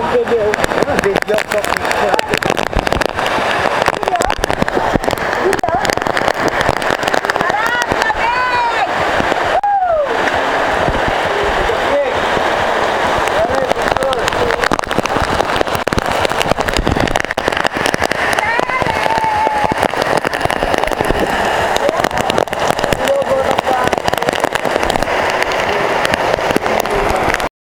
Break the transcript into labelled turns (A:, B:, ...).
A: Oh, good deal.